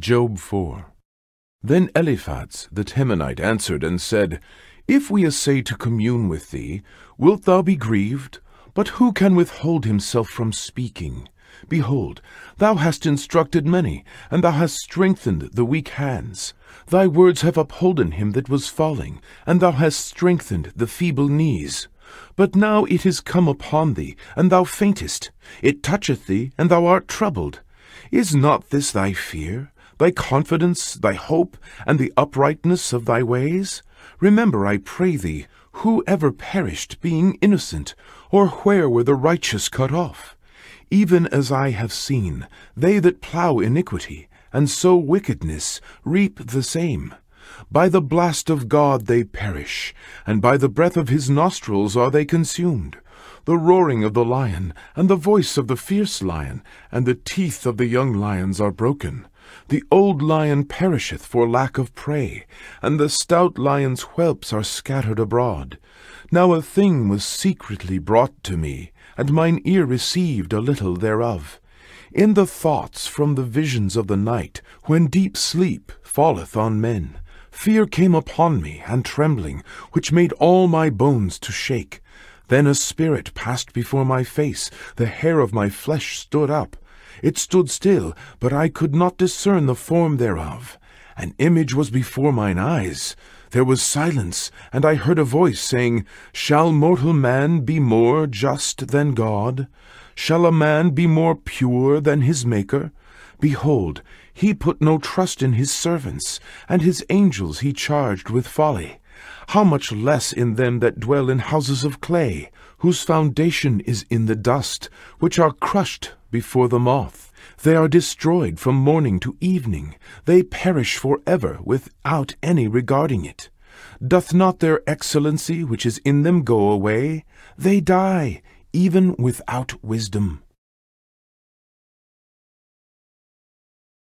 Job 4 Then Eliphaz the Temanite answered and said, If we essay to commune with thee, wilt thou be grieved? But who can withhold himself from speaking? Behold, thou hast instructed many, and thou hast strengthened the weak hands. Thy words have upholden him that was falling, and thou hast strengthened the feeble knees. But now it is come upon thee, and thou faintest. It toucheth thee, and thou art troubled. Is not this thy fear, thy confidence, thy hope, and the uprightness of thy ways? Remember, I pray thee, who ever perished, being innocent, or where were the righteous cut off? Even as I have seen, they that plough iniquity, and sow wickedness, reap the same. By the blast of God they perish, and by the breath of his nostrils are they consumed. The roaring of the lion, and the voice of the fierce lion, and the teeth of the young lions are broken. The old lion perisheth for lack of prey, and the stout lion's whelps are scattered abroad. Now a thing was secretly brought to me, and mine ear received a little thereof. In the thoughts from the visions of the night, when deep sleep falleth on men, fear came upon me, and trembling, which made all my bones to shake. Then a spirit passed before my face, the hair of my flesh stood up. It stood still, but I could not discern the form thereof. An image was before mine eyes. There was silence, and I heard a voice saying, Shall mortal man be more just than God? Shall a man be more pure than his Maker? Behold, he put no trust in his servants, and his angels he charged with folly. How much less in them that dwell in houses of clay, whose foundation is in the dust, which are crushed before the moth. They are destroyed from morning to evening. They perish for ever without any regarding it. Doth not their excellency which is in them go away? They die, even without wisdom.